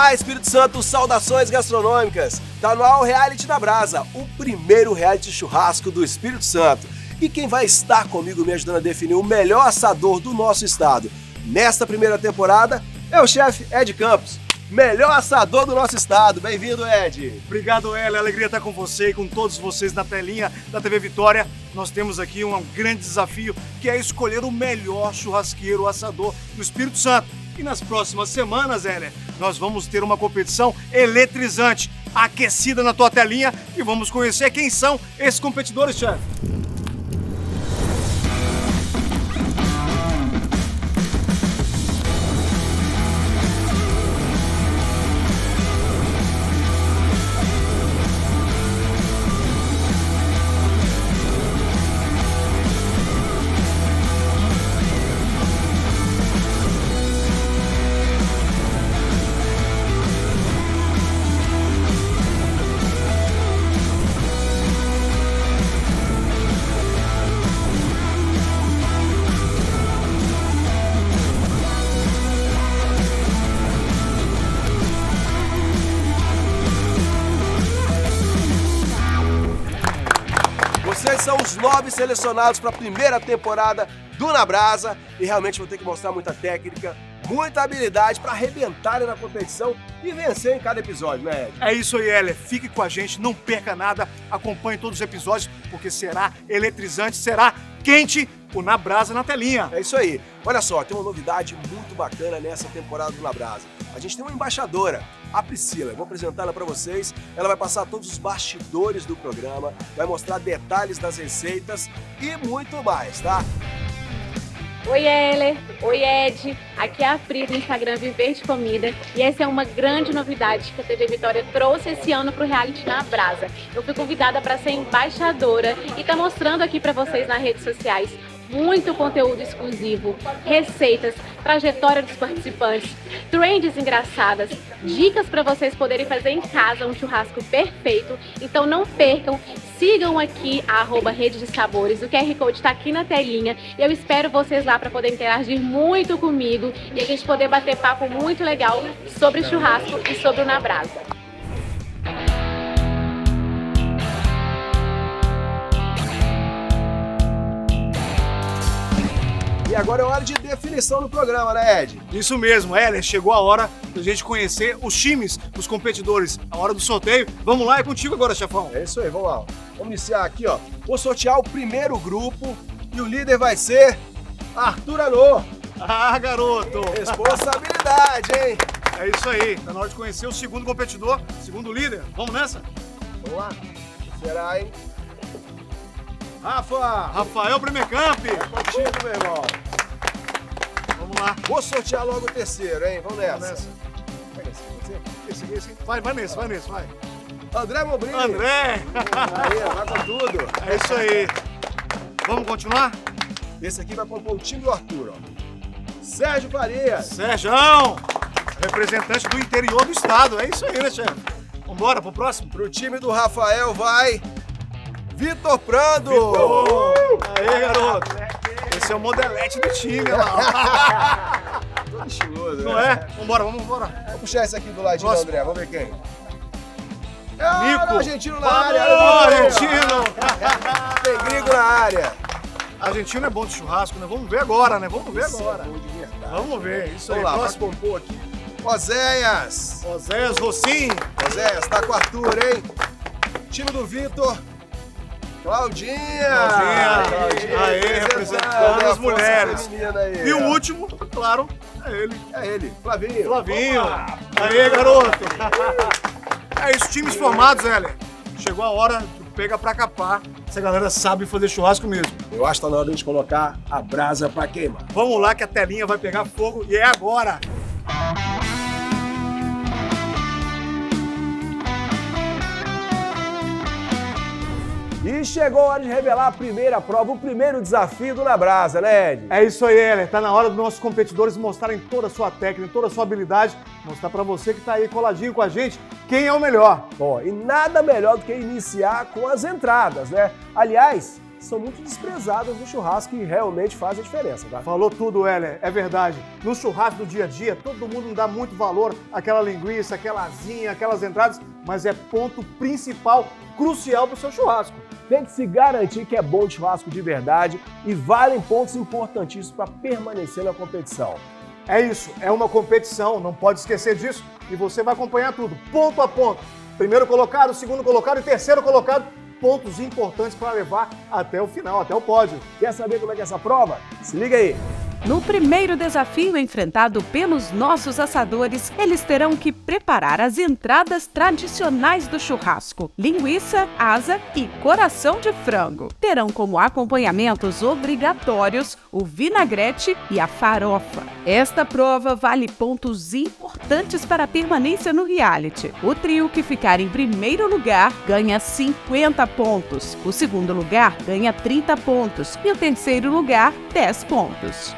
Olá, Espírito Santo, saudações gastronômicas. Tá no ar o Reality da Brasa, o primeiro reality churrasco do Espírito Santo. E quem vai estar comigo me ajudando a definir o melhor assador do nosso estado nesta primeira temporada é o chefe Ed Campos. Melhor assador do nosso estado. Bem-vindo, Ed. Obrigado, Ela. É alegria estar com você e com todos vocês na telinha da TV Vitória. Nós temos aqui um grande desafio que é escolher o melhor churrasqueiro assador do Espírito Santo. E nas próximas semanas, Heller, nós vamos ter uma competição eletrizante, aquecida na tua telinha e vamos conhecer quem são esses competidores, chefe. Selecionados para a primeira temporada do Na Brasa e realmente vão ter que mostrar muita técnica, muita habilidade para arrebentarem na competição e vencer em cada episódio, né, Ed? É isso aí, Heller. Fique com a gente, não perca nada, acompanhe todos os episódios, porque será eletrizante, será quente o Na Brasa na telinha. É isso aí. Olha só, tem uma novidade muito bacana nessa temporada do Na Brasa. A gente tem uma embaixadora, a Priscila. Eu vou apresentá-la para vocês. Ela vai passar todos os bastidores do programa, vai mostrar detalhes das receitas e muito mais, tá? Oi, Heller. Oi, Ed. Aqui é a Pri do Instagram Viver de Comida e essa é uma grande novidade que a TV Vitória trouxe esse ano para o Reality na Brasa. Eu fui convidada para ser embaixadora e tá mostrando aqui para vocês nas redes sociais muito conteúdo exclusivo, receitas, trajetória dos participantes, trends engraçadas, dicas para vocês poderem fazer em casa um churrasco perfeito. Então não percam, sigam aqui a arroba Rede de Sabores, o QR Code está aqui na telinha e eu espero vocês lá para poder interagir muito comigo e a gente poder bater papo muito legal sobre churrasco e sobre o Na Brasa. E agora é hora de definição do programa, né, Ed? Isso mesmo, Heller. Chegou a hora da gente conhecer os times, os competidores. A hora do sorteio. Vamos lá, é contigo agora, chefão. É isso aí, vamos lá. Vamos iniciar aqui, ó. Vou sortear o primeiro grupo e o líder vai ser Arthur Anô. Ah, garoto! Responsabilidade, hein? É isso aí. Tá na hora de conhecer o segundo competidor, segundo líder. Vamos nessa? Vamos lá. Será, hein? Rafa! Rafael Bremercamp. É contigo, meu irmão. Vamos lá. Vou sortear logo o terceiro, hein? Vamos nessa. Vamos nessa. Vai nesse, ser? Esse, esse. Vai, vai nesse, vai nesse, vai. André Mobrini. André! Aí, vai com tudo. É isso aí. Vamos continuar? Esse aqui vai compor o time do Arthur, ó. Sérgio Farias. Sérgio! Representante do interior do estado. É isso aí, né, chefe? Vambora pro próximo? Pro time do Rafael vai Vitor Prando. Vitor. Aê, garoto. Esse é o modelete do time, lá. Todo estiloso, Não né? é? Vambora, vamos embora. Vamos puxar esse aqui do ladinho, Próximo. André. Vamos ver quem. É Nico. argentino na Vamos, área. argentino. Tem gringo na área. Argentino é bom de churrasco, né? Vamos ver agora, né? Vamos ver Isso é agora. bom de verdade. Vamos ver, isso aí. Vamos lá, vai Próximo. compor aqui. Oséias. Oséias Rossim. Oséias, tá com o Arthur, hein? Time do Vitor. Claudinha. Claudinha. Aê, representando a as mulheres. aí, E o último, claro, é ele. É ele, Flavinho. Flavinho. Aê, garoto. É isso, times formados, Heller. Chegou a hora do pega pra capar. Essa galera sabe fazer churrasco mesmo. Eu acho que tá na hora de a gente colocar a brasa pra queimar. Vamos lá que a telinha vai pegar fogo e é agora. E chegou a hora de revelar a primeira prova, o primeiro desafio do Na Brasa, né, Ed? É isso aí, Heller. Tá na hora dos nossos competidores mostrarem toda a sua técnica, toda a sua habilidade. Mostrar pra você que tá aí coladinho com a gente quem é o melhor. Bom, e nada melhor do que iniciar com as entradas, né? Aliás, são muito desprezadas no churrasco e realmente fazem a diferença, tá? Falou tudo, Heller, é verdade. No churrasco do dia a dia, todo mundo não dá muito valor àquela linguiça, aquela asinha, aquelas entradas, mas é ponto principal, crucial para o seu churrasco. Tem que se garantir que é bom de churrasco de verdade e valem pontos importantíssimos para permanecer na competição. É isso, é uma competição, não pode esquecer disso e você vai acompanhar tudo, ponto a ponto. Primeiro colocado, segundo colocado e terceiro colocado pontos importantes para levar até o final, até o pódio. Quer saber como é que é essa prova? Se liga aí! No primeiro desafio enfrentado pelos nossos assadores, eles terão que preparar as entradas tradicionais do churrasco: linguiça, asa e coração de frango. Terão como acompanhamentos obrigatórios o vinagrete e a farofa. Esta prova vale pontos importantes para a permanência no reality. O trio que ficar em primeiro lugar ganha 50 pontos, o segundo lugar ganha 30 pontos e o terceiro lugar 10 pontos.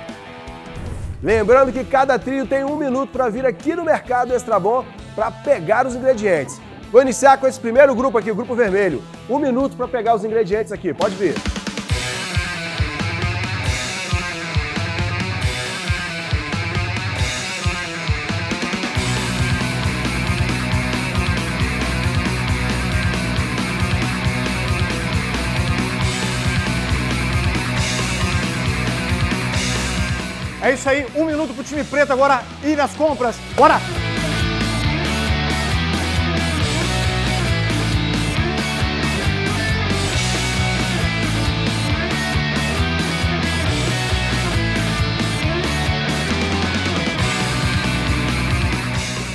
Lembrando que cada trio tem um minuto para vir aqui no Mercado Extra Bom para pegar os ingredientes. Vou iniciar com esse primeiro grupo aqui, o grupo vermelho. Um minuto para pegar os ingredientes aqui, pode vir. É isso aí, um minuto pro time preto agora ir nas compras. Bora!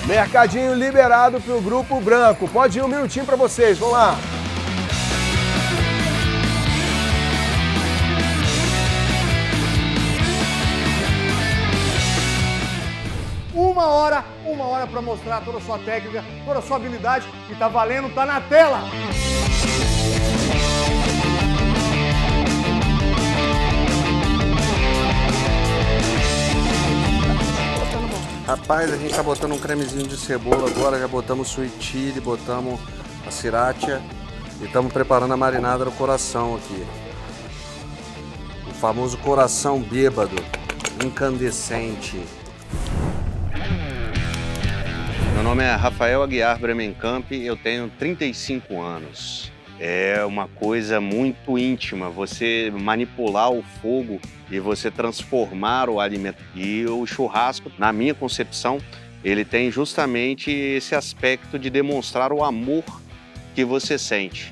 Mercadinho liberado para o grupo branco. Pode ir um minutinho para vocês, vamos lá. Uma hora, uma hora para mostrar toda a sua técnica, toda a sua habilidade e tá valendo, tá na tela. Rapaz, a gente tá botando um cremezinho de cebola agora, já botamos sweet chili, botamos a sriracha e estamos preparando a marinada do coração aqui. O famoso coração bêbado, incandescente. Meu nome é Rafael Aguiar Bremencamp, eu tenho 35 anos. É uma coisa muito íntima, você manipular o fogo e você transformar o alimento. E o churrasco, na minha concepção, ele tem justamente esse aspecto de demonstrar o amor que você sente.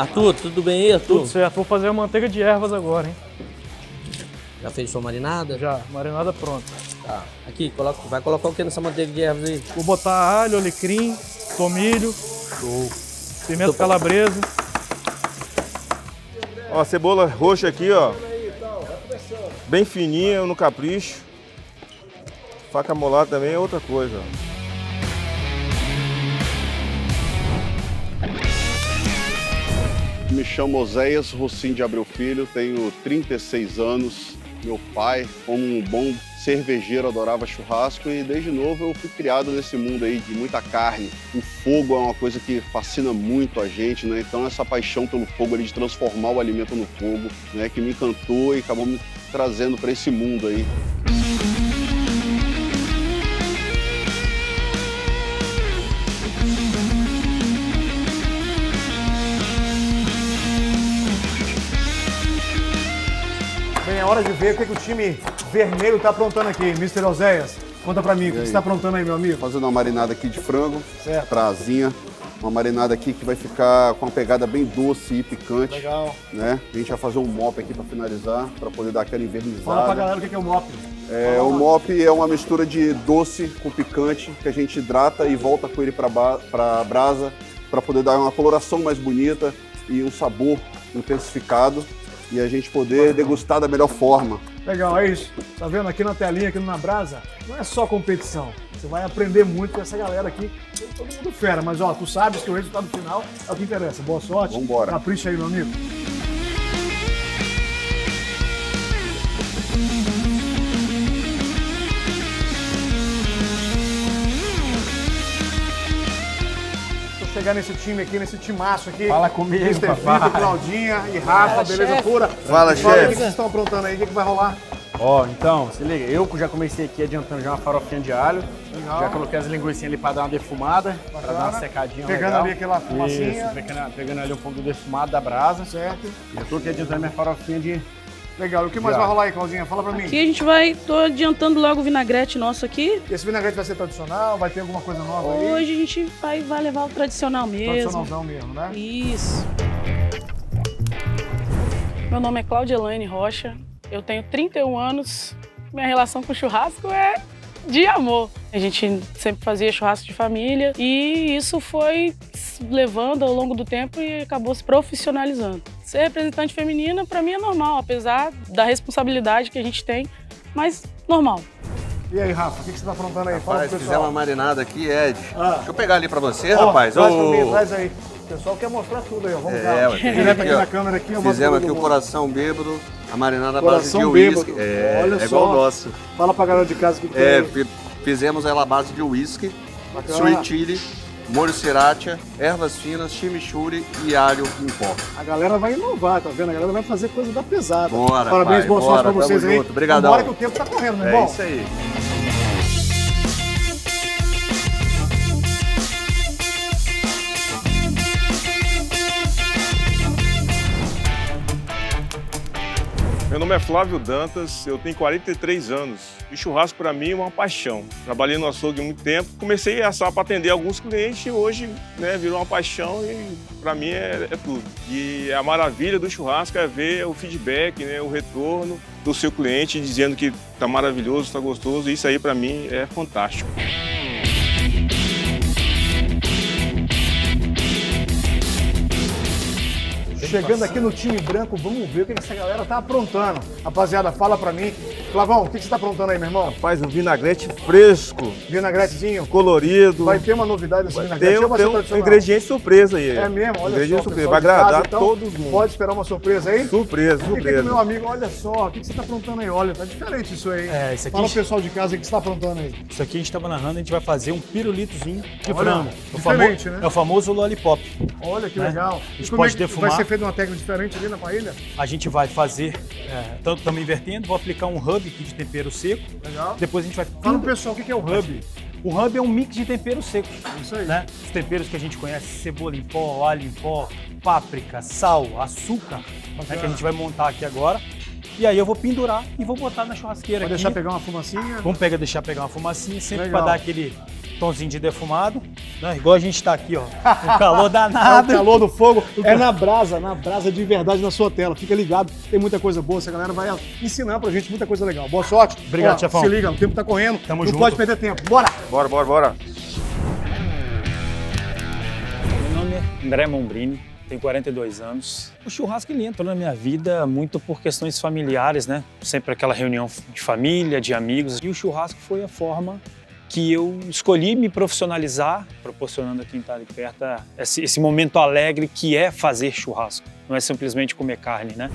Arthur, tudo bem aí, Arthur? Tudo certo. Vou fazer a manteiga de ervas agora, hein? Já fez sua marinada? Já, marinada pronta. Tá. Aqui, coloca, vai colocar o que nessa manteiga de ervas aí? Vou botar alho, alecrim, tomilho, Show. pimenta calabresa. Ó, a cebola roxa aqui, ó. Bem fininha, no capricho. Faca molada também é outra coisa, ó. Me chamo Oséias Rocim de Abreu Filho, tenho 36 anos. Meu pai, como um bom cervejeiro, adorava churrasco e desde novo eu fui criado nesse mundo aí de muita carne. O fogo é uma coisa que fascina muito a gente, né? Então essa paixão pelo fogo ali de transformar o alimento no fogo, né, que me encantou e acabou me trazendo para esse mundo aí. Hora de ver o que, que o time vermelho está aprontando aqui, Mr. Oséias. Conta pra mim, o que você está aprontando aí, meu amigo? Fazendo uma marinada aqui de frango, certo. pra asinha. Uma marinada aqui que vai ficar com uma pegada bem doce e picante. Legal. Né? A gente vai fazer um mop aqui para finalizar, para poder dar aquela invernizada. Fala pra galera o que é o mop. É, o mop é uma mistura de doce com picante que a gente hidrata e volta com ele para brasa para poder dar uma coloração mais bonita e um sabor intensificado e a gente poder degustar da melhor forma. Legal, é isso. Tá vendo aqui na telinha, aqui no Na Brasa, não é só competição. Você vai aprender muito com essa galera aqui. Todo mundo fera, mas ó, tu sabes que o resultado final é o que interessa. Boa sorte. Vambora. Capricha aí, meu amigo. Chegar nesse time aqui, nesse timaço aqui. Fala comigo, Mr. Vitor, Claudinha e Rafa, beleza chefe. pura? Fala, Fala chefe. O que vocês estão aprontando aí? O que, que vai rolar? Ó, então, se liga, eu já comecei aqui adiantando já uma farofinha de alho. Legal. Já coloquei as linguiças ali pra dar uma defumada, pra dar uma secadinha Pegando legal. ali aquela fumacinha. Isso, pegando, pegando ali um pouco do defumado da brasa. Certo. Já tô aqui adiantando minha farofinha de... Legal. E o que mais Já. vai rolar aí, Claudinha? Fala pra mim. Aqui a gente vai, tô adiantando logo o vinagrete nosso aqui. Esse vinagrete vai ser tradicional? Vai ter alguma coisa nova aí? Hoje a gente vai, vai levar o tradicional mesmo. Tradicionalzão mesmo, né? Isso. Meu nome é Cláudia Elaine Rocha, eu tenho 31 anos. Minha relação com churrasco é de amor. A gente sempre fazia churrasco de família e isso foi se levando ao longo do tempo e acabou se profissionalizando. Ser representante feminina, para mim, é normal, apesar da responsabilidade que a gente tem, mas normal. E aí, Rafa, o que, que você tá aprontando aí? Fala Rapaz, pro fizemos pessoal. uma marinada aqui, Ed. Ah. Deixa eu pegar ali pra você, Ó, rapaz. Traz pra mim, traz aí. O pessoal quer mostrar tudo aí, ó. Vamos É, tem Direto aqui, ó. na câmera aqui, eu Fizemos aqui o mundo. coração bêbado, a marinada à base Coração de uísque. É, Olha é só. igual o nosso. Fala pra galera de casa o que, que É, tem. fi- fizemos ela à base de uísque, sweet chili, molho sriracha, ervas finas, chimichurri e alho em pó. A galera vai inovar, tá vendo? A galera vai fazer coisa da pesada. Bora, Parabéns, pai, boa sorte pra vocês aí. Obrigadão. Bora que o tempo tá correndo, meu É irmão. isso aí. Nome é Flávio Dantas, eu tenho 43 anos. E churrasco para mim é uma paixão. Trabalhei no açougue há muito tempo, comecei a assar para atender alguns clientes e hoje né, virou uma paixão e para mim é, é tudo. E a maravilha do churrasco é ver o feedback, né, o retorno do seu cliente dizendo que tá maravilhoso, tá gostoso. E isso aí para mim é fantástico. Chegando aqui no time branco, vamos ver o que essa galera tá aprontando. Rapaziada, fala pra mim. Flavão, o que que você tá aprontando aí, meu irmão? Faz um vinagrete fresco, Vinagretezinho. colorido. Vai ter uma novidade nesse vinagrete Tem, tem um tradicional? ingrediente surpresa aí. É mesmo, olha ingrediente só. surpresa. Vai de casa, agradar então, todo mundo. Pode esperar uma surpresa aí? Surpresa, Fica aqui, surpresa. meu amigo, olha só, o que que você tá aprontando aí? Olha, tá diferente isso aí. É, isso aqui- Fala pro pessoal de casa o que você tá aprontando aí. Isso aqui a gente tava narrando, a gente vai fazer um pirulitozinho de Olha, frango. O diferente, famo- né? É o famoso lollipop. Olha que né? legal. A gente E pode é defumar. Vai ser feito uma técnica diferente ali na paella? A gente vai fazer, é, tanto estamos invertendo, vou aplicar um hub aqui de tempero seco. Legal. Depois a gente vai... Fala pro pessoal o que é o hub. O hub é um mix de temperos secos. Isso aí. Né? Os temperos que a gente conhece, cebola em pó, alho em pó, páprica, sal, açúcar, né, que a gente vai montar aqui agora. E aí eu vou pendurar e vou botar na churrasqueira Vai aqui. deixar pegar uma fumacinha? Vamos pegar, deixar pegar uma fumacinha, sempre para dar aquele tonzinho de defumado, né? Igual a gente tá aqui, ó, um calor danado. É o calor do fogo. É na brasa, na brasa de verdade na sua tela. Fica ligado, tem muita coisa boa. Essa galera vai ensinar pra gente muita coisa legal. Boa sorte. Obrigado, Ó, chefão. Se liga, o tempo tá correndo. Tamo Não junto. pode perder tempo. Bora! Bora, bora, bora. Meu nome é André Mombrini, tenho 42 anos. O churrasco ele entrou na minha vida muito por questões familiares, né? Sempre aquela reunião de família, de amigos. E o churrasco foi a forma que eu escolhi me profissionalizar, proporcionando a quem está ali perto esse, esse momento alegre que é fazer churrasco. Não é simplesmente comer carne, né?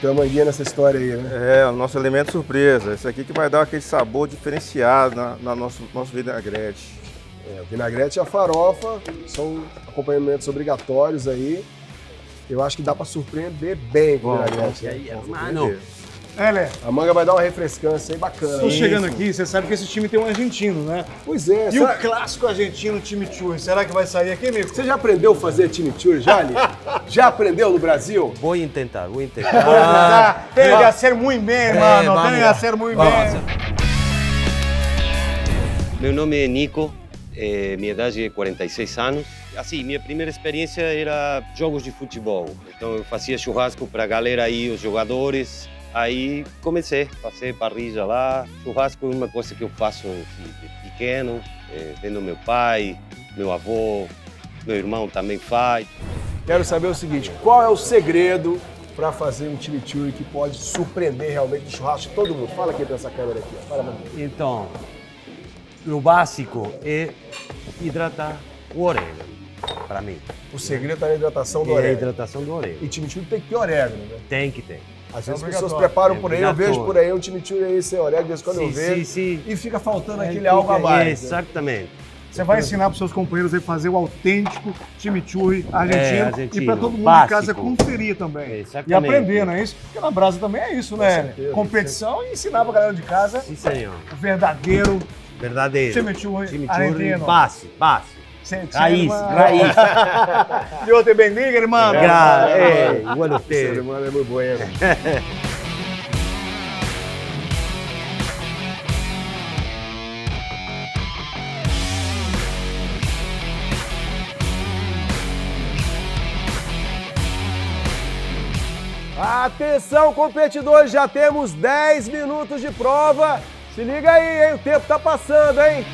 Tem uma manguinha nessa história aí, né? É, o nosso elemento surpresa. Esse aqui que vai dar aquele sabor diferenciado na, na nosso, nosso vinagrete. É, o vinagrete e a farofa são acompanhamentos obrigatórios aí. Eu acho que dá pra surpreender bem com o vinagrete. né? Surpreender. É, Lé. A manga vai dar uma refrescância aí bacana. Tô chegando aqui, você sabe que esse time tem um argentino, né? Pois é. E será- o clássico argentino, time Churri, será que vai sair aqui, amigo? Você já aprendeu a fazer chimichurri, já, Ali? já aprendeu no Brasil? Vou tentar, vou tentar. Ah, tem que hacer muy bem, É, mano. Tem que muy Vamos bem. Meu nome é Nico, eh, minha idade é 46 anos. Assim, minha primeira experiência era jogos de futebol. Então eu fazia churrasco para a galera aí, os jogadores. Aí comecei a fazer parrilla lá. Churrasco é uma coisa que eu faço de pequeno, eh, vendo meu pai, meu avô, meu irmão também faz. Quero saber o seguinte, qual é o segredo para fazer um chimichurri que pode surpreender realmente no churrasco de todo mundo? Fala aqui pra essa câmera aqui, ó. Fala pra mim. Então, o básico é hidratar o orégano, para mim. O segredo está na hidratação do E a orégano. hidratação do orégano. E chimichurri tem que ter orégano, né? Tem que ter. Às É vezes as obrigatório. pessoas preparam É por aí, eu vejo por aí um chimichurri aí sem orégano, de vez em quando eu Sim, vejo. sim, sim. E fica faltando Aí aquele fica- algo a mais. né? Exatamente. Você vai ensinar para seus companheiros aí fazer o autêntico chimichurri argentino, É, argentino, e para todo mundo básico. em casa conferir também. Exatamente. E aprender, não é isso? Porque na Brasa também é isso, né? certeza. Competição e ensinar pra galera de casa Sim, senhor. o verdadeiro Verdadeiro. chimichurri Chimichurri base. Sente, Raiz, irmão. raiz. Dios te bendiga, irmão. Gra- é, igual a usted. irmão é muito bueno. Atenção, competidores, já temos 10 minutos de prova. Se liga aí, hein? O tempo tá passando, hein?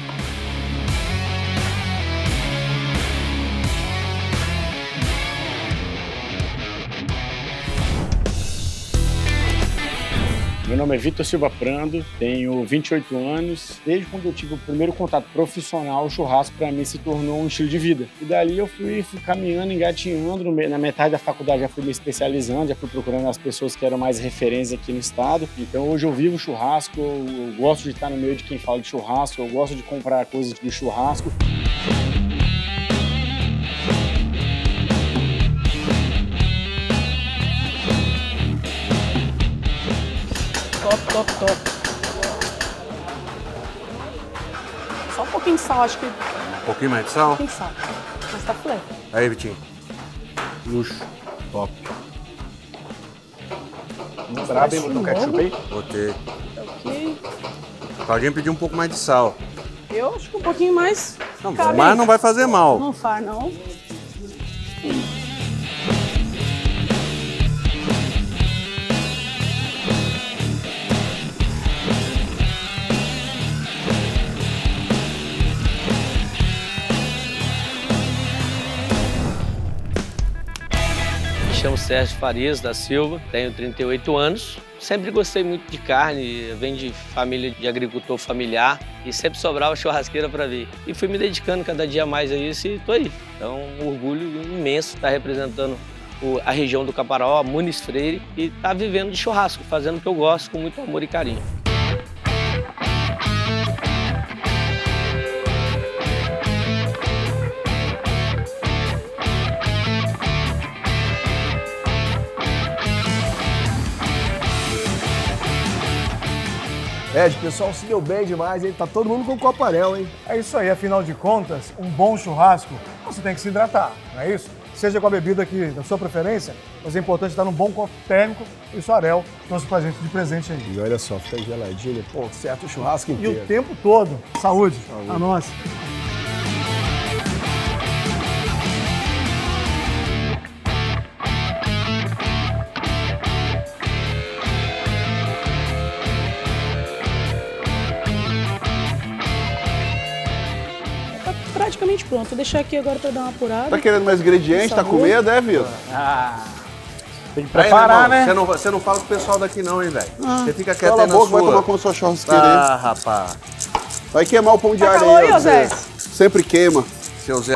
Meu nome é Vitor Silva Prando, tenho 28 anos. Desde quando eu tive o primeiro contato profissional, o churrasco para mim se tornou um estilo de vida. E dali eu fui, fui caminhando, engatinhando. Na metade da faculdade já fui me especializando, já fui procurando as pessoas que eram mais referências aqui no estado. Então hoje eu vivo churrasco, eu, gosto de estar no meio de quem fala de churrasco, eu gosto de comprar coisas do churrasco. Top, top, top. Só um pouquinho de sal, acho que. Um Um pouquinho mais de sal? pouquinho de sal. Mas tá filé. Aí, Vitinho. Luxo. Top. Brabo, hein? Botou ketchup aí? Botei. Ok. Claudinha pediu um pouco mais de sal. Eu acho que um pouquinho mais. Não, mas não vai fazer mal. Não faz, não. Sérgio Farias da Silva, tenho 38 anos. Sempre gostei muito de carne, venho de família de agricultor familiar e sempre sobrava churrasqueira para ver. E fui me dedicando cada dia mais a isso e tô aí. Então, um orgulho imenso estar representando a região do Caparaó, a Muniz Freire, e estar vivendo de churrasco, fazendo o que eu gosto com muito amor e carinho. Ed, o pessoal se deu bem demais, hein? Tá todo mundo com coparel, hein? É isso aí, afinal de contas, um bom churrasco, você tem que se hidratar, não é isso? Seja com a bebida aqui da sua preferência, mas é importante estar num bom copo térmico e o Sorel trouxe pra gente de presente aí. E olha só, fica geladinho, pô, certo o churrasco E inteiro. o tempo todo. Saúde. A nossa. Pronto. Vou deixar aqui agora pra dar uma apurada. Tá querendo mais ingredientes? Tá com medo, é, Vitor? Ah. Tem que Aí, preparar, irmão, né? Você não, você não fala com o pessoal daqui não, hein, velho? Ah. Você fica quieto Cala aí na boca, sua. vai tomar com a sua churrasqueira Ah, aí. rapaz. Vai queimar o pão de Tá alho aí, aí, ó? Zé. Sempre queima. Seu Zé.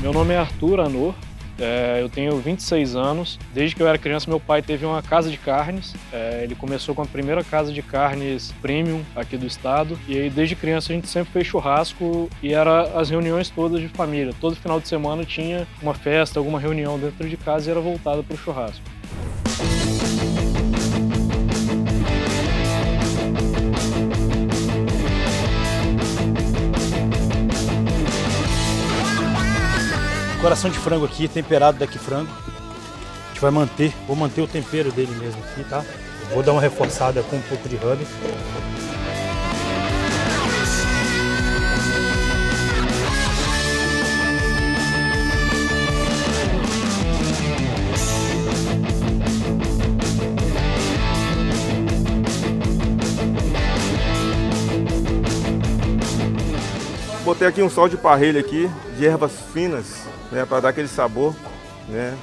Meu nome é Arthur Anor, é, eu tenho 26 anos. Desde que eu era criança, meu pai teve uma casa de carnes. É, ele começou com a primeira casa de carnes premium aqui do estado. E aí, desde criança, a gente sempre fez churrasco e era as reuniões todas de família. Todo final de semana tinha uma festa, alguma reunião dentro de casa e era voltada para o churrasco. Coração de frango aqui, temperado daqui frango. A gente vai manter, vou manter o tempero dele mesmo aqui, tá? Vou dar uma reforçada com um pouco de hub. Botei aqui um sal de parrilha aqui, de ervas finas, né, para dar aquele sabor. Né.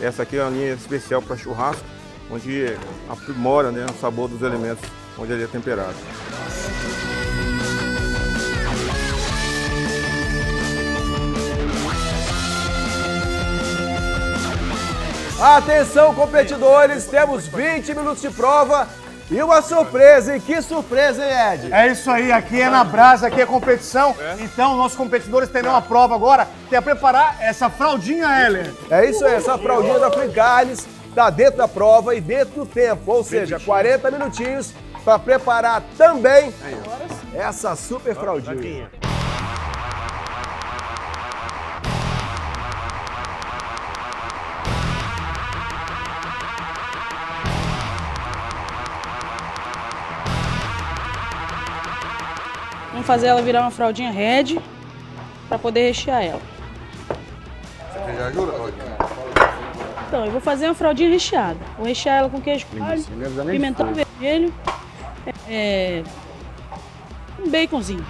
Essa aqui é uma linha especial para churrasco, onde aprimora né, o sabor dos alimentos, onde ele é temperado. Atenção, competidores, temos 20 minutos de prova e uma surpresa. E que surpresa, hein, Ed? É isso aí, aqui é na brasa, aqui é competição. Então, nossos competidores terão uma prova agora, que é preparar essa fraldinha, Heller. É isso aí, essa fraldinha da Free Carnes tá dentro da prova e dentro do tempo, ou seja, 40 minutinhos para preparar também essa super fraldinha. Vamos fazer ela virar uma fraldinha red para poder rechear ela. Você já ajuda? Então, eu vou fazer uma fraldinha recheada. Vou rechear ela com queijo coalho, pimentão vermelho, é, um baconzinho.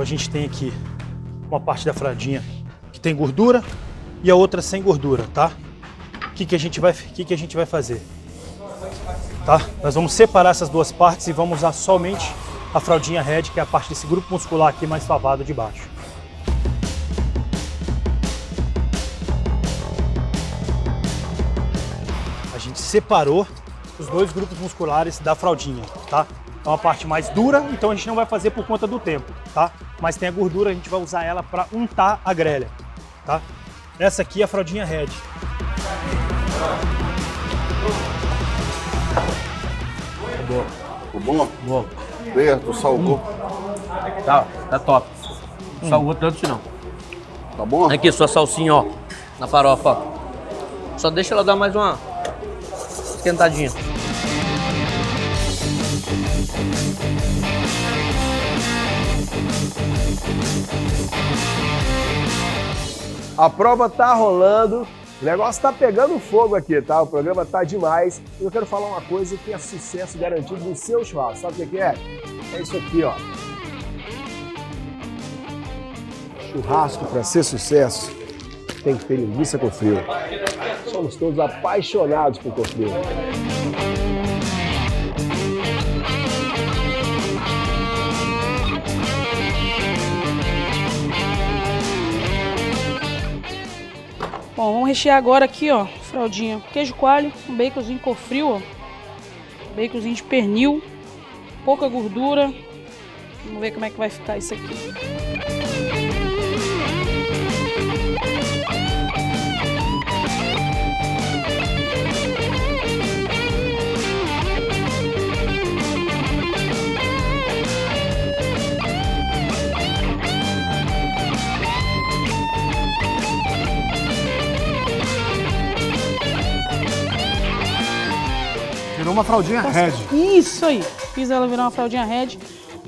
Então a gente tem aqui uma parte da fraldinha que tem gordura e a outra sem gordura, tá? O que, que, a, gente vai, que, que a gente vai fazer? Tá? Nós vamos separar essas duas partes e vamos usar somente a fraldinha red, que é a parte desse grupo muscular aqui mais favado de baixo. A gente separou os dois grupos musculares da fraldinha, tá? É uma parte mais dura, então a gente não vai fazer por conta do tempo, tá? Mas tem a gordura, a gente vai usar ela para untar a grelha, tá? Essa aqui é a fraldinha red. Boa. Ficou bom? Boa. Perto, salgou. Tá, tá top. Salgou tanto não. Tá bom? Aqui, sua salsinha, ó. Na farofa, ó. Só deixa ela dar mais uma esquentadinha. A prova tá rolando, o negócio tá pegando fogo aqui, tá? O programa tá demais. E eu quero falar uma coisa que é sucesso garantido no seu churrasco. Sabe o que é? É isso aqui, ó. Churrasco para ser sucesso tem que ter linguiça com frio. Somos todos apaixonados por cofrio. Bom, vamos rechear agora aqui, ó, fraldinha. Queijo coalho, um baconzinho cofrio, ó. Baconzinho de pernil, pouca gordura. Vamos ver como é que vai ficar isso aqui. Virou uma fraldinha red. Isso aí. Fiz ela virar uma fraldinha red.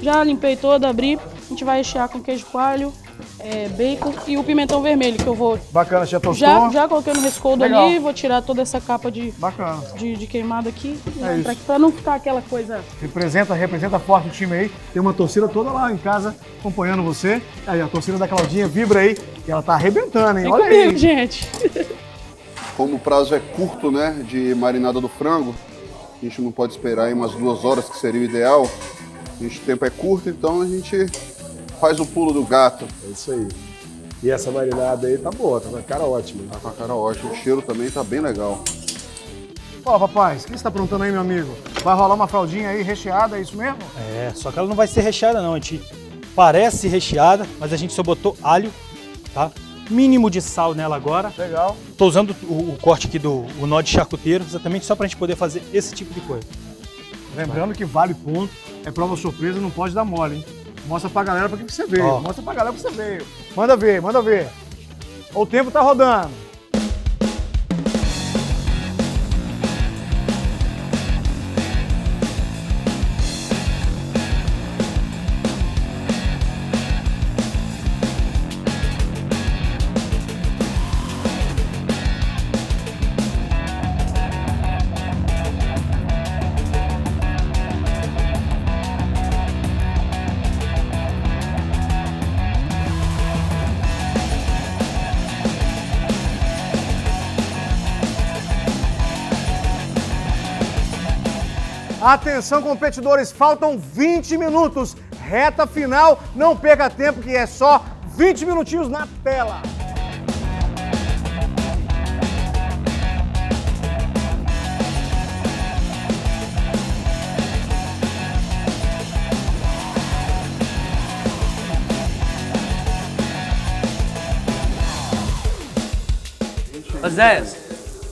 Já limpei toda, abri. A gente vai rechear com queijo coalho, é, bacon e o pimentão vermelho que eu vou. Bacana, já tostou? Já, já coloquei no rescoldo Legal. ali, vou tirar toda essa capa de, Bacana. de, de queimado aqui. É pra, isso. pra não ficar aquela coisa. Representa, representa forte o time aí. Tem uma torcida toda lá em casa acompanhando você. Aí, a torcida da Claudinha vibra aí. E ela tá arrebentando, hein? Vem Olha comigo, aí. gente. Como o prazo é curto, né, de marinada do frango, a gente não pode esperar aí umas duas horas, que seria o ideal. A gente, o tempo é curto, então a gente faz o pulo do gato. É isso aí. E essa marinada aí tá boa, tá com a cara ótima. Tá com a cara ótima. O cheiro também tá bem legal. Ó, rapaz, o que você tá perguntando aí, meu amigo? Vai rolar uma fraldinha aí recheada, é isso mesmo? É, só que ela não vai ser recheada não, a gente parece recheada, mas a gente só botou alho, tá? Mínimo de sal nela agora. Legal. Tô usando o, o corte aqui do o nó de charcuteiro, exatamente só pra gente poder fazer esse tipo de coisa. Lembrando que vale ponto, é prova surpresa, não pode dar mole, hein? Mostra pra galera pra que que você veio. Ó. Mostra pra galera pra que você veio. Manda ver, manda ver. O tempo tá rodando. Atenção, competidores, faltam 20 minutos. Reta final, não perca tempo, que é só 20 minutinhos na tela. Oséias,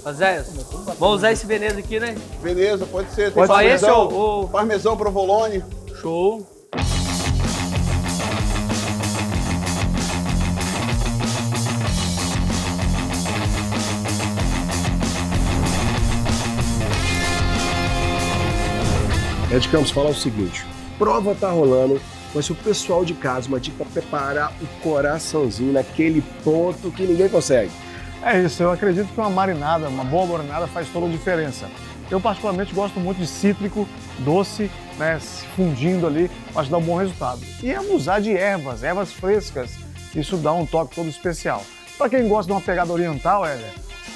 Oséias, vamos usar esse veneno aqui, né? Veneza, pode ser. Pode Tem ser esse parmesão, ou- ou- parmesão provolone. Show. Ed Campos, falar o seguinte: prova tá rolando, mas se o pessoal de casa, uma dica pra preparar o coraçãozinho naquele ponto que ninguém consegue. É isso, eu acredito que uma marinada, uma boa marinada faz toda a diferença. Eu particularmente gosto muito de cítrico, doce, né, se fundindo ali, acho que dá um bom resultado. E abusar de ervas, ervas frescas, isso dá um toque todo especial. Para quem gosta de uma pegada oriental, é,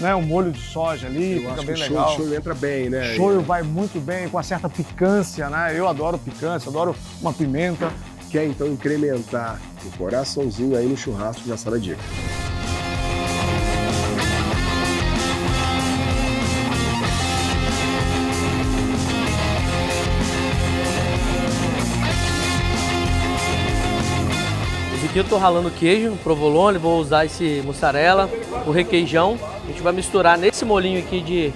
né, um molho de soja ali, Eu fica acho bem que o legal. shoyu, shoyu entra bem, né? Shoyu vai muito bem, com uma certa picância, né? Eu adoro picância, adoro uma pimenta. Quer então incrementar o coraçãozinho aí no churrasco, já sabe a dica. Aqui eu tô ralando queijo, provolone, vou usar esse mussarela, o requeijão. A gente vai misturar nesse molinho aqui de,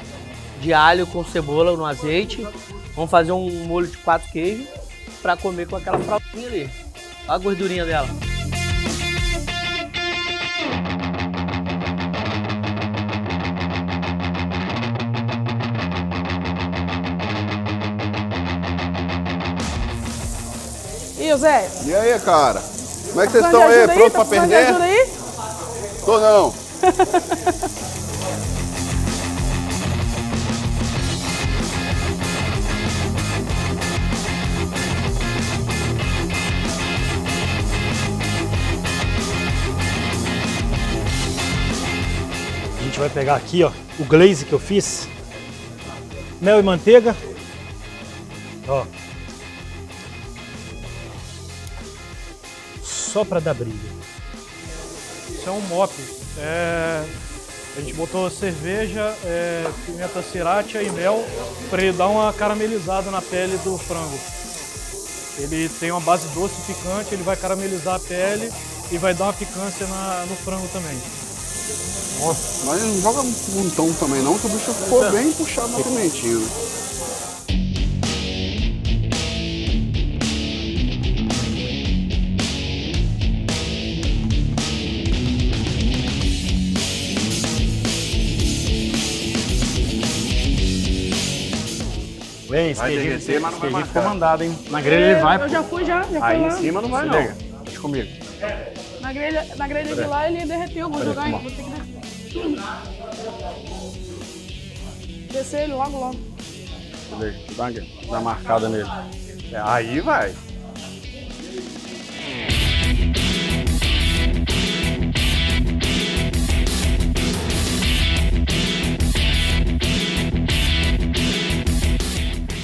de alho com cebola no azeite. Vamos fazer um molho de quatro queijos para comer com aquela fraldinha ali. Olha a gordurinha dela. E o Zé? E aí, cara? Como é que vocês estão aí? Pronto Tá pra perder? ajuda aí? Tô não. A gente vai pegar aqui, ó, o glaze que eu fiz. Mel e manteiga. Ó. Só para dar brilho. Isso é um mop. É, a gente botou cerveja, é, pimenta sriracha e mel para ele dar uma caramelizada na pele do frango. Ele tem uma base doce e picante, ele vai caramelizar a pele e vai dar uma picância na- no frango também. Nossa, mas não joga um montão também não, que o bicho ficou bem puxado na pimentinha. Esse queijinho marcar. ficou mandado, hein? Na grelha ele vai, Eu pô. já fui, já. já Aí fui em lá. cima não vai, Se não. deixa comigo. Na grelha, na grelha de lá ele derreteu, vou jogar aí. toma. Vou ter que descer. Descer ele logo, logo. Dá uma, dá uma marcada nele. É, aí vai.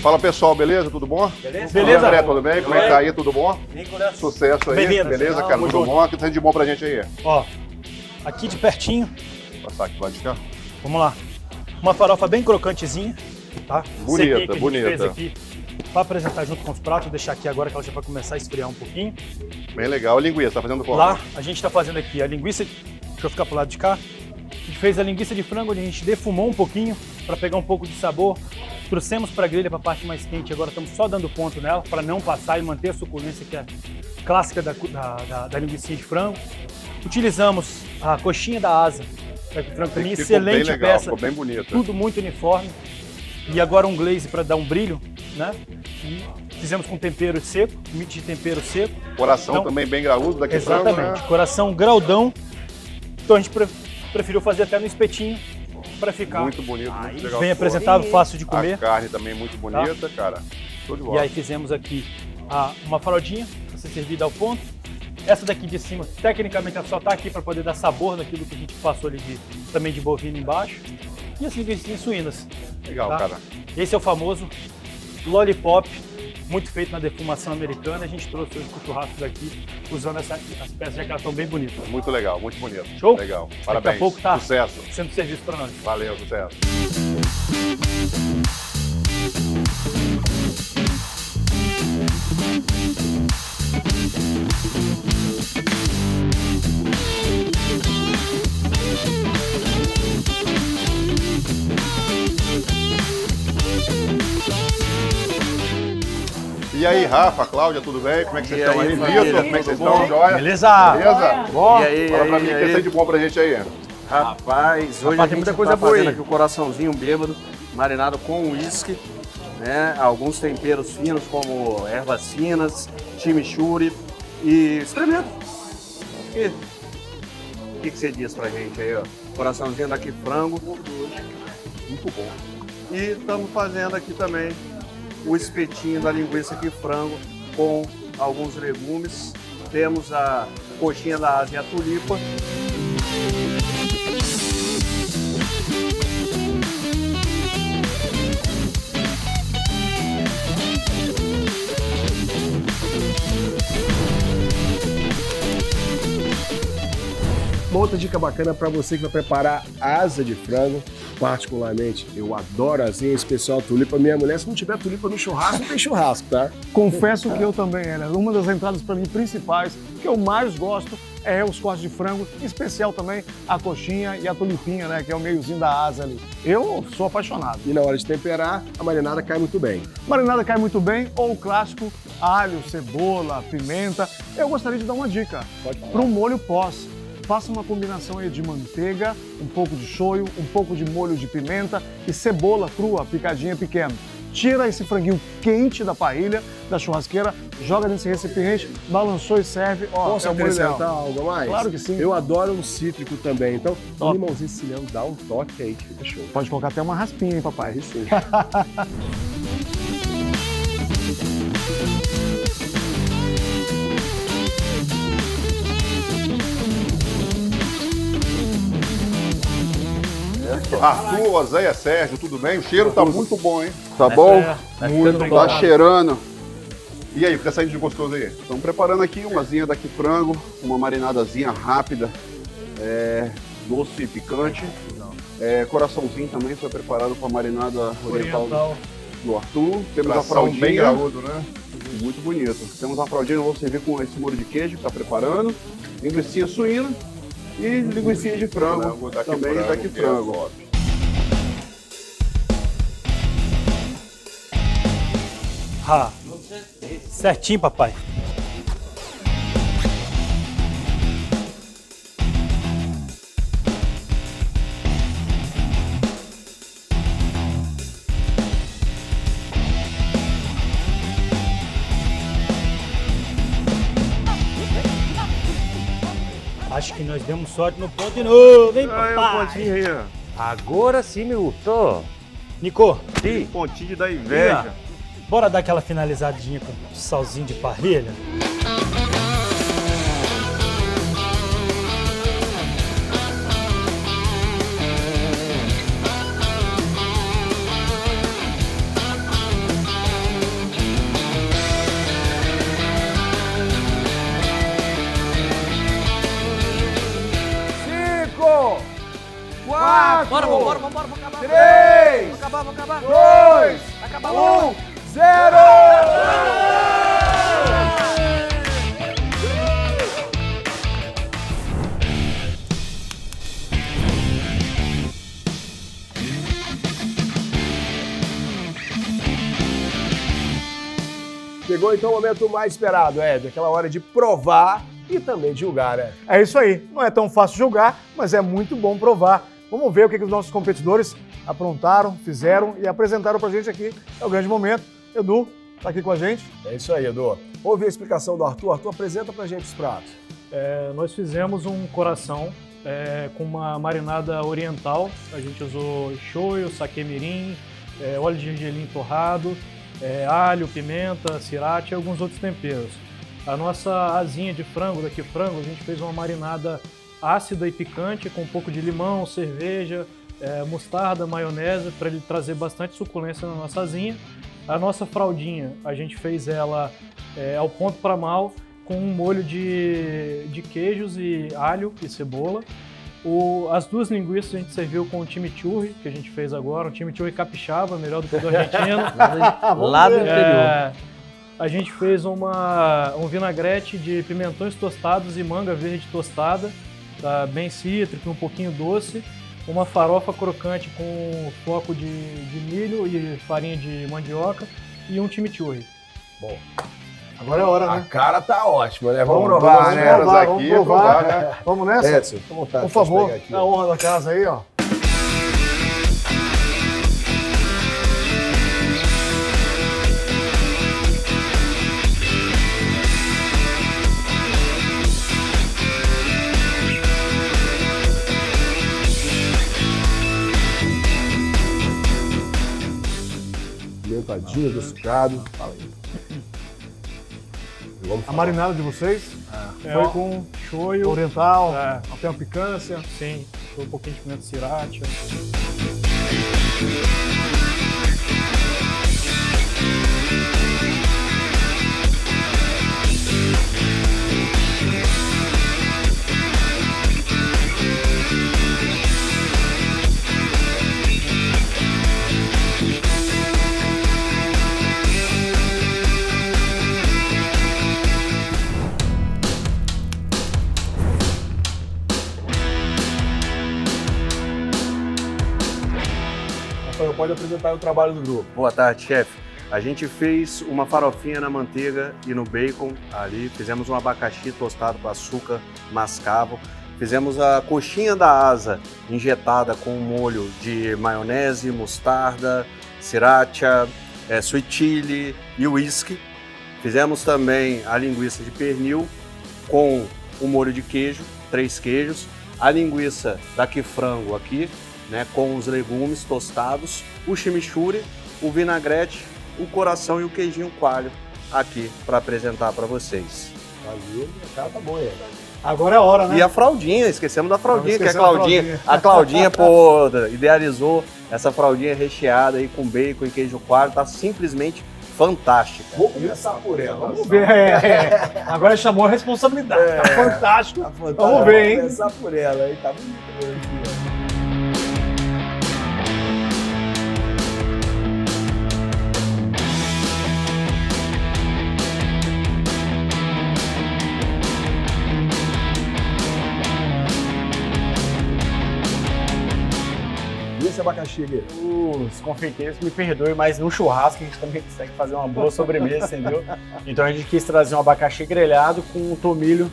Fala pessoal, beleza? Tudo bom? Beleza. Beleza. André, tudo bem? Como é que tá aí? Tudo bom? Nicolas. Sucesso aí. Bem-vindo. Beleza, cara? Tudo junto. bom? O que tem de bom pra gente aí? Ó, aqui de pertinho, Vou passar aqui de cá. vamos lá. Uma farofa bem crocantezinha, tá? Bonita, a bonita. fez aqui para apresentar junto com os pratos, vou deixar aqui agora que ela já vai começar a esfriar um pouquinho. Bem legal. Linguiça, tá fazendo como? Lá a gente está fazendo aqui a linguiça, deixa eu ficar pro lado de cá. A gente fez a linguiça de frango, onde a gente defumou um pouquinho para pegar um pouco de sabor. Trouxemos para a grelha para a parte mais quente, agora estamos só dando ponto nela para não passar e manter a suculência que é clássica da, da, da, da linguiça de frango. Utilizamos a coxinha da asa, para que o frango também excelente legal, peça, ficou bem bonita. tudo muito uniforme. E agora um glaze para dar um brilho, né? E fizemos com tempero seco, mix de tempero seco. Coração Então, também bem graúdo daqui Exatamente, frango, né? coração graudão. Então a gente preferiu fazer até no espetinho para ficar Muito bonito, muito legal. bem apresentável, fácil de comer. A carne também muito bonita, cara. Show de E aí fizemos aqui a- uma farodinha para ser servida ao ponto. Essa daqui de cima, tecnicamente, ela só tá aqui para poder dar sabor naquilo que a gente passou ali de, também de bovino embaixo. E as linguiças suínas. Legal, tá? cara. Esse é o famoso lollipop, muito feito na defumação americana. A gente trouxe hoje pro churrasco daqui, usando essa, as peças de cartão bem bonitas. Muito legal, muito bonito. Show? Legal. Daqui Parabéns. a pouco tá Sucesso. sendo serviço para nós. Valeu, sucesso. E aí, Rafa, Cláudia, tudo bem? Como é que vocês E estão aí, aí? Vitor, como é que vocês estão? Joia? Beleza? Beleza? Bom? E aí, Fala pra mim, o que aí? tem de bom pra gente aí? Rapaz, hoje Rapaz, a gente muita coisa tá boa fazendo aí. aqui o coraçãozinho bêbado, marinado com uísque, né? Alguns temperos finos como ervas finas, chimichurri e experimenta. E o que, que você diz pra gente aí, ó? Coraçãozinho daqui frango, muito bom. E estamos fazendo aqui também o espetinho da linguiça aqui frango com alguns legumes. Temos a coxinha da e a tulipa. Uma outra dica bacana para você que vai preparar asa de frango. Particularmente, eu adoro asinha, especial tulipa. Minha mulher, se não tiver tulipa no churrasco, não tem churrasco, tá? Confesso que eu também, era uma das entradas para mim principais, que eu mais gosto é os cortes de frango, especial também a coxinha e a tulipinha, né, que é o meiozinho da asa ali. Eu sou apaixonado. E na hora de temperar, a marinada cai muito bem. Marinada cai muito bem, ou o clássico alho, cebola, pimenta. Eu gostaria de dar uma dica para um molho pós. Faça uma combinação aí de manteiga, um pouco de shoyu, um pouco de molho de pimenta e cebola crua, picadinha pequena. Tira esse franguinho quente da parrilha, da churrasqueira, joga nesse recipiente, balançou e serve. Ó, Posso é acrescentar algo a mais? Claro que sim. Eu adoro um cítrico também, então um Top. limãozinho cilhão dá um toque aí que fica show. Pode colocar até uma raspinha, hein, papai? Aí sim. Arthur, Oséia, Sérgio, tudo bem? O cheiro tá muito bom, hein? Tá Tá bom? certo. Tá Muito ficando Tá bom. cheirando. E aí, o que tá saindo de gostoso aí? Estamos preparando aqui uma asinha daqui frango, uma marinadazinha rápida, é, doce e picante. É, coraçãozinho também foi preparado com a marinada oriental, Oriental. do Arthur. Temos a Coração fraldinha. bem graúdo, né? Muito bonito. Temos a fraldinha, eu vou servir com esse molho de queijo que está preparando. Linguiça suína e linguiça de frango. Frango daqui também frango, daqui é frango. top. Ah, certinho, papai. Demos sorte no ponto de novo, hein, Ah, é o papai? pontinho aí, ó. Agora sim me gostou. Nico, Sim. Pontinho da inveja. bora dar aquela finalizadinha com salzinho de parrilha? Chegou então o momento mais esperado, Ed, aquela hora de provar e também de julgar, né? É isso aí. Não é tão fácil julgar, mas é muito bom provar. Vamos ver o que, que os nossos competidores aprontaram, fizeram e apresentaram pra gente aqui. É o grande momento. Edu, tá aqui com a gente. É isso aí, Edu. Ouvir a explicação do Arthur. Arthur, apresenta pra gente os pratos. É, nós fizemos um coração é, com uma marinada oriental. A gente usou shoyu, sake mirim, é, óleo de gergelim torrado, é, alho, pimenta, sriracha e alguns outros temperos. A nossa asinha de frango, daqui frango, a gente fez uma marinada ácida e picante com um pouco de limão, cerveja, é, mostarda, maionese, para ele trazer bastante suculência na nossa asinha. A nossa fraldinha, a gente fez ela é, ao ponto para mal, com um molho de, de queijos e alho e cebola. O, as duas linguiças a gente serviu com o chimichurri, que a gente fez agora, um chimichurri capixaba, melhor do que o do argentino. Lá do interior. É, a gente fez uma, um vinagrete de pimentões tostados e manga verde tostada, tá, bem cítrico, um pouquinho doce. Uma farofa crocante com floco de, de milho e farinha de mandioca e um chimichurri. Bom, Agora é a hora, a né? cara tá ótima, né? Vamos Vamos provar, vamos né? provar, vamos aqui, provar. provar, né? Vamos nessa? Edson, vontade, Por favor, a ó. honra da casa aí, ó. Pimentadinho, adocicado. Fala aí. Vamos A falar. marinada de vocês É, foi com shoyu, oriental, É. até uma picância. sim, foi um pouquinho de pimenta sriracha. Pode apresentar o trabalho do grupo. Boa tarde, chefe. A gente fez uma farofinha na manteiga e no bacon ali. Fizemos um abacaxi tostado com açúcar mascavo. Fizemos a coxinha da asa injetada com um molho de maionese, mostarda, sriracha, eh, sweet chili e whisky. Fizemos também a linguiça de pernil com o molho de queijo, três queijos. A linguiça daqui frango aqui, né, com os legumes tostados, o chimichurri, o vinagrete, o coração e o queijinho coalho aqui para apresentar para vocês. Valeu, a cara tá boa, hein? Agora é a hora, né? E a fraldinha, esquecemos da fraldinha, que é a esquecemos da Claudinha. A Claudinha, pô, idealizou essa fraldinha recheada aí com bacon e queijo coalho, tá simplesmente fantástica. Vou começar por ela. Vamos ver. é, é. Agora chamou a responsabilidade. Tá fantástico. Tá fantástico. Vamos ver, hein? Vou começar por ela, hein? Tá bonito aqui? Os confeiteiros me perdoem, mas no churrasco a gente também consegue fazer uma boa sobremesa, entendeu? Então a gente quis trazer um abacaxi grelhado com um tomilho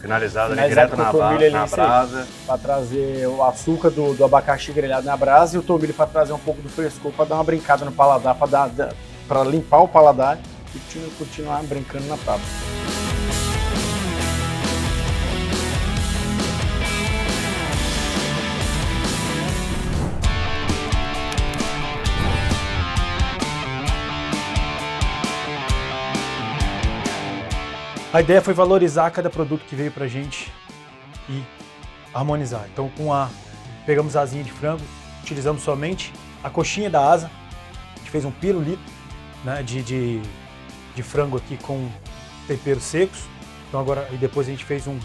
Finalizada ali finalizado direto na, tomilho ali na brasa. Pra trazer o açúcar do, do abacaxi grelhado na brasa e o tomilho pra trazer um pouco do frescor, pra dar uma brincada no paladar, pra limpar o paladar e continu- continuar brincando na tábua. A ideia foi valorizar cada produto que veio pra gente e harmonizar. Então, com a pegamos a asinha de frango, utilizamos somente a coxinha da asa. A gente fez um pirulito né, de, de, de frango aqui com temperos secos. Então agora e depois a gente fez um,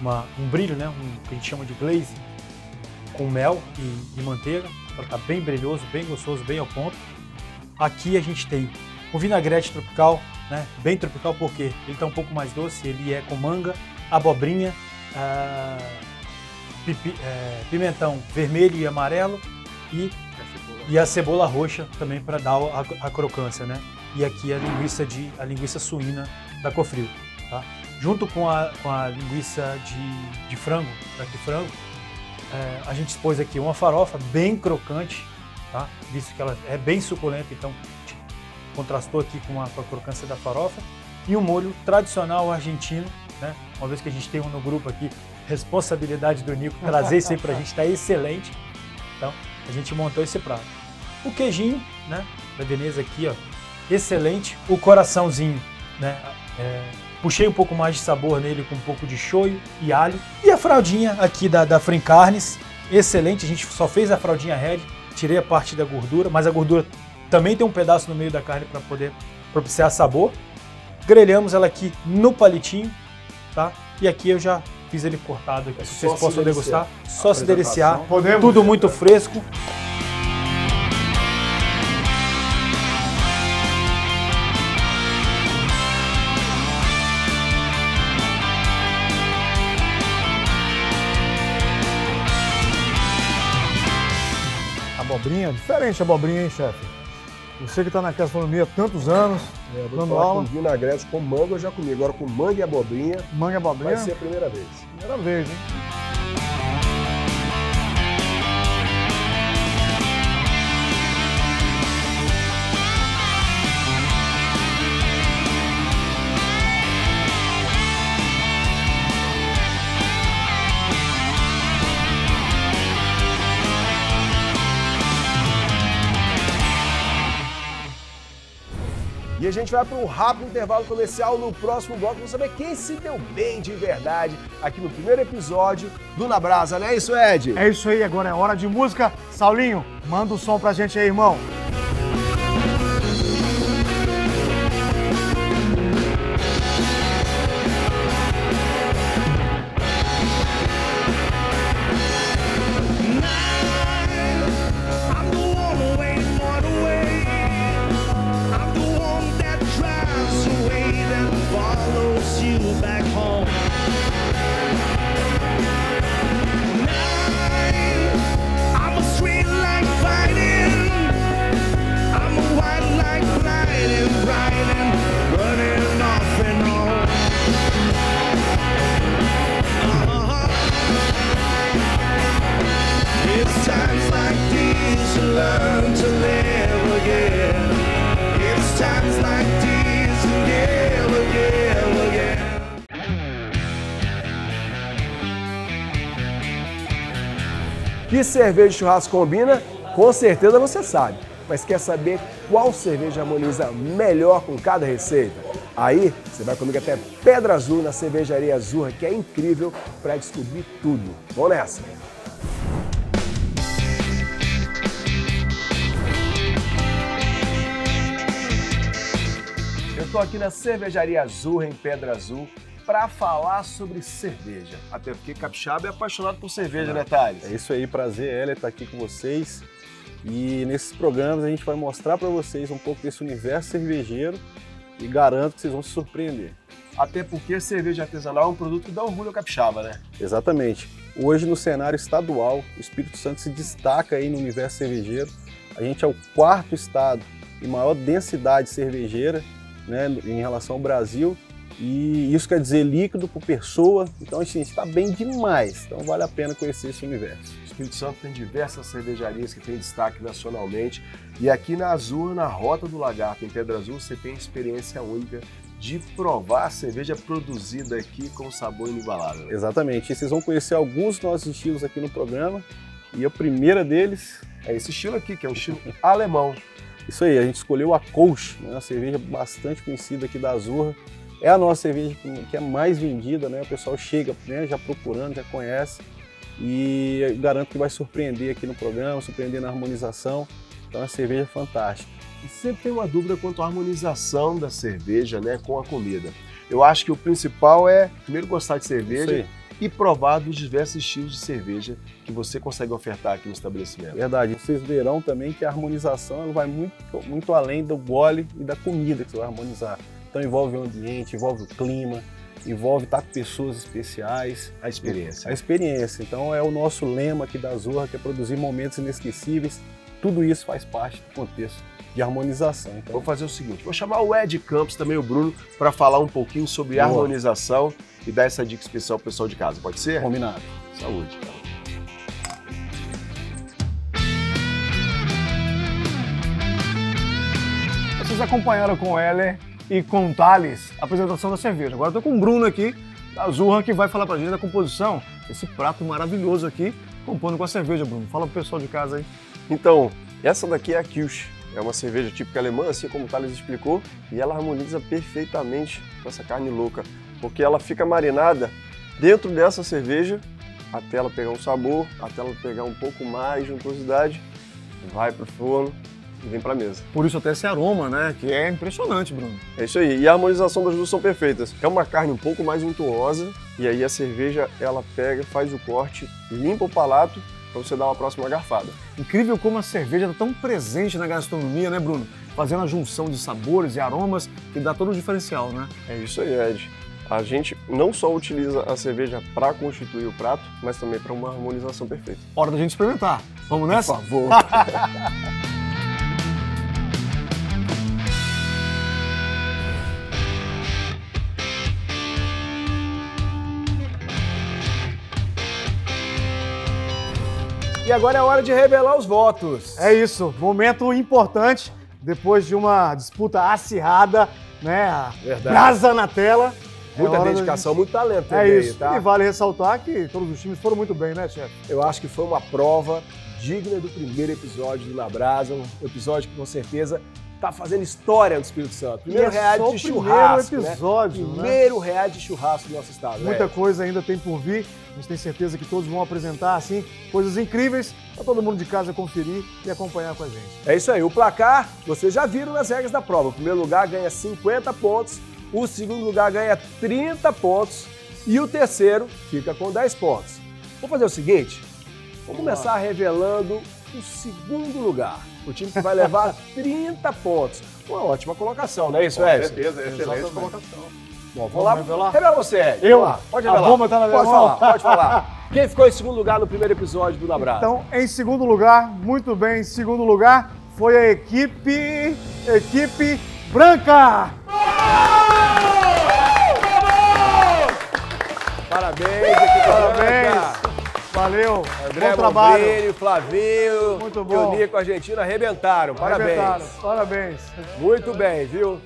uma- um brilho, né, um, que a gente chama de glaze, com mel e, e manteiga, para estar bem brilhoso, bem gostoso, bem ao ponto. Aqui a gente tem o vinagrete tropical, né? Bem tropical porque ele está um pouco mais doce, ele é com manga, abobrinha, ah, pipi- eh, pimentão vermelho e amarelo e, e a cebola roxa também para dar a, a crocância, né? E aqui a linguiça de a linguiça suína da Cofrio, tá? Junto com a, com a linguiça de, de frango, daqui frango, eh, a gente expôs aqui uma farofa bem crocante, tá? Visto que ela é bem suculenta, então contrastou aqui com a, com a crocância da farofa e um molho tradicional argentino, né? Uma vez que a gente tem um no grupo aqui, responsabilidade do Nico trazer isso aí pra gente, tá excelente. Então, a gente montou esse prato. O queijinho, né? Da Veneza aqui, ó, excelente. O coraçãozinho, né? É, puxei um pouco mais de sabor nele com um pouco de shoyu e alho. E a fraldinha aqui da, da Frem Carnes, excelente. A gente só fez a fraldinha red, tirei a parte da gordura, mas a gordura Também tem um pedaço no meio da carne para poder propiciar sabor. Grelhamos ela aqui no palitinho, tá? E aqui eu já fiz ele cortado aqui, É vocês possam degustar. Só se deliciar. Podemos? Tudo muito fresco. Abobrinha, diferente a abobrinha, hein, chefe? Você que está na gastronomia há tantos anos, É, te dando aula. com vinagrete, com manga eu já comi. Agora com manga e abobrinha, Manga e abobrinha? vai ser a primeira vez. Primeira vez, hein? E a gente vai para um rápido intervalo comercial no próximo bloco. Vamos saber quem se deu bem de verdade aqui no primeiro episódio do Na Brasa, não é isso, Ed? É isso aí, agora é hora de música. Saulinho, manda o som pra gente aí, irmão. Que cerveja de churrasco combina? Com certeza você sabe. Mas quer saber qual cerveja harmoniza melhor com cada receita? Aí você vai comigo até Pedra Azul na cervejaria Azurra, que é incrível para descobrir tudo. Vamos nessa! Eu estou aqui na cervejaria Azurra em Pedra Azul para falar sobre cerveja. Até porque capixaba é apaixonado por cerveja, né, Thales? É isso aí, prazer, Hélia, estar aqui com vocês. E nesses programas a gente vai mostrar para vocês um pouco desse universo cervejeiro e garanto que vocês vão se surpreender. Até porque cerveja artesanal é um produto que dá orgulho ao capixaba, né? Exatamente. Hoje no cenário estadual, o Espírito Santo se destaca aí no universo cervejeiro. A gente é o quarto estado em maior densidade cervejeira né, em relação ao Brasil. E isso quer dizer líquido por pessoa. Então, assim, está bem demais. Então, vale a pena conhecer esse universo. O Espírito Santo tem diversas cervejarias que têm destaque nacionalmente. E aqui na Azul, na Rota do Lagarto, em Pedra Azul, você tem a experiência única de provar a cerveja produzida aqui com sabor inigualável. Exatamente. E vocês vão conhecer alguns dos nossos estilos aqui no programa. E a primeira deles é esse estilo aqui, que é um estilo alemão. Isso aí, a gente escolheu a Kolsch, né, uma cerveja bastante conhecida aqui da Azurra. É a nossa cerveja que- é mais vendida, né? O pessoal chega né, já procurando, já conhece. E garanto que vai surpreender aqui no programa, surpreender na harmonização. Então é uma cerveja fantástica. E sempre tem uma dúvida quanto à harmonização da cerveja né, com a comida. Eu acho que o principal é, primeiro, gostar de cerveja e provar dos diversos estilos de cerveja que você consegue ofertar aqui no estabelecimento. Verdade. Vocês verão também que a harmonização ela vai muito, muito além do gole e da comida que você vai harmonizar. Então envolve o ambiente, envolve o clima, envolve estar com pessoas especiais. A experiência. A experiência. Então é o nosso lema aqui da Zorra, que é produzir momentos inesquecíveis. Tudo isso faz parte do contexto de harmonização. Então, Vou fazer o seguinte, vou chamar o Ed Campos, também o Bruno, para falar um pouquinho sobre Boa. harmonização e dar essa dica especial pro pessoal de casa. Pode ser? Combinado. Saúde. Vocês acompanharam com o Heller e com Thales a apresentação da cerveja. Agora eu tô com o Bruno aqui, da Zurra, que vai falar pra gente da composição desse prato maravilhoso aqui, compondo com a cerveja, Bruno. Fala pro pessoal de casa aí. Então, essa daqui é a Kirsch. É uma cerveja típica alemã, assim como o Thales explicou, e ela harmoniza perfeitamente com essa carne louca, porque ela fica marinada dentro dessa cerveja até ela pegar um sabor, até ela pegar um pouco mais de untuosidade, vai pro forno e vem pra mesa. Por isso até esse aroma, né? Que é impressionante, Bruno. É isso aí. E a harmonização das duas são perfeitas. É uma carne um pouco mais untuosa e aí a cerveja ela pega, faz o corte, limpa o palato para você dar uma próxima garfada. Incrível como a cerveja está tão presente na gastronomia, né, Bruno? Fazendo a junção de sabores e aromas que dá todo o diferencial, né? É isso aí, Ed. A gente não só utiliza a cerveja para constituir o prato, mas também para uma harmonização perfeita. Hora da gente experimentar. Vamos nessa? Por favor. E agora é hora de revelar os votos. É isso, momento importante, depois de uma disputa acirrada, né? Verdade. brasa na tela. Muita É hora da dedicação, muito talento É isso. tá? E vale ressaltar que todos os times foram muito bem, né, chefe? Eu acho que foi uma prova digna do primeiro episódio do Na Brasa, um episódio que com certeza tá fazendo história no Espírito Santo. Primeiro E é reality de o primeiro churrasco, episódio, né? né? Primeiro reality de churrasco do nosso estado. Muita né? coisa ainda tem por vir. A gente tem certeza que todos vão apresentar, assim, coisas incríveis para todo mundo de casa conferir e acompanhar com a gente. É isso aí. O placar, vocês já viram nas regras da prova. O primeiro lugar ganha 50 pontos, o segundo lugar ganha 30 pontos e o terceiro fica com 10 pontos. Vamos fazer o seguinte: vamos começar revelando o segundo lugar. O time que vai levar 30 pontos. Uma ótima colocação, não é isso, Com Edson? certeza, excelente Exatamente. colocação. Bom, vamos lá. revelar? Revela você, Ed. Eu? Lá, Pode A revelar. bomba tá na minha pode falar, pode falar. Quem ficou em segundo lugar no primeiro episódio do Labrado? Então, em segundo lugar, muito bem, em segundo lugar, foi a equipe. Equipe branca! Parabéns, equipe Parabéns! branca. Valeu! André bom trabalho! Mombrini, Flavinho Muito e bom. o Nico Argentina arrebentaram. Parabéns. Arrebentaram. Parabéns! Muito bem, viu?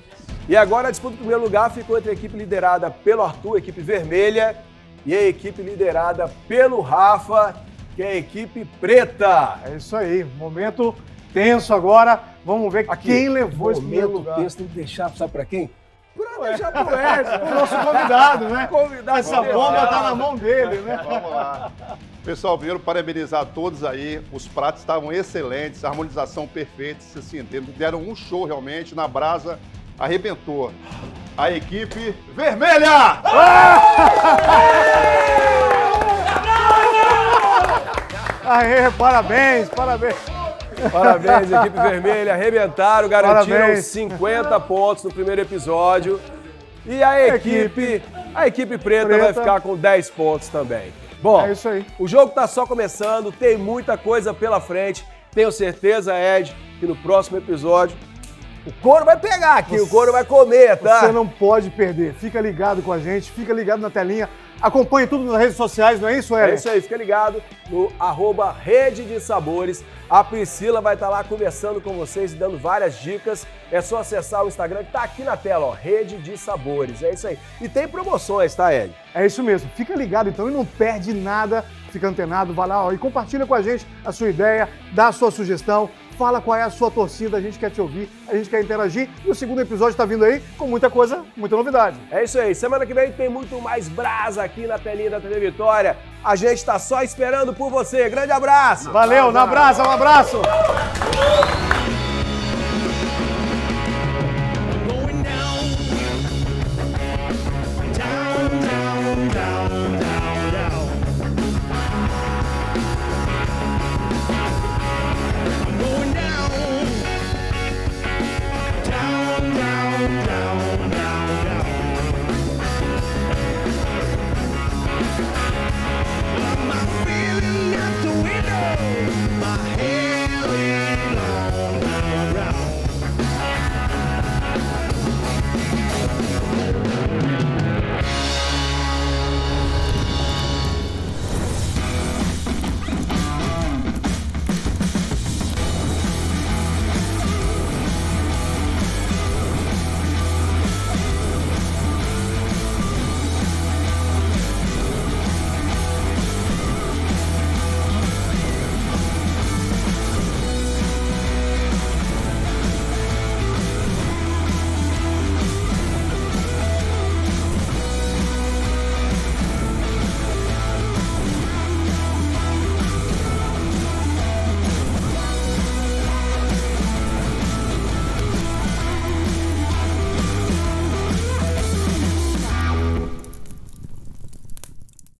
E agora a disputa do primeiro lugar ficou entre a equipe liderada pelo Arthur, a equipe vermelha, e a equipe liderada pelo Rafa, que é a equipe preta. É isso aí, momento tenso agora. Vamos ver quem levou esse primeiro momento lugar. tenso, tem que deixar, sabe pra quem? Pra deixar pro Edson. O nosso convidado, né? Convidado Essa bomba tá na mão dele, né? Vamos lá. Pessoal, primeiro parabenizar a todos aí. Os pratos estavam excelentes, a harmonização perfeita. Vocês assim, deram um show realmente. Na brasa, arrebentou. A equipe vermelha! Aê, parabéns, parabéns. Parabéns, equipe vermelha, arrebentaram, garantiram Parabéns. 50 pontos no primeiro episódio. E a equipe, a equipe preta, Preta. vai ficar com 10 pontos também. Bom, É isso aí. o jogo tá só começando, tem muita coisa pela frente. Tenho certeza, Ed, que no próximo episódio o couro vai pegar aqui, o couro vai comer, tá? Você não pode perder. Fica ligado com a gente, fica ligado na telinha. Acompanhe tudo nas redes sociais, não é isso, É Eren? isso aí, fica ligado no arroba Rede de Sabores. A Priscila vai estar lá conversando com vocês e dando várias dicas. É só acessar o Instagram que tá aqui na tela, ó, Rede de Sabores. É isso aí. E tem promoções, tá, Ed? É isso mesmo. Fica ligado então e não perde nada. Fica antenado, vai lá ó, e compartilha com a gente a sua ideia, dá a sua sugestão, fala qual é a sua torcida, a gente quer te ouvir, a gente quer interagir. E o segundo episódio está vindo aí com muita coisa, muita novidade. É isso aí. Semana que vem tem muito mais brasa aqui na telinha da TV Vitória. A gente tá só esperando por você. Grande abraço! Valeu, na brasa, um abraço!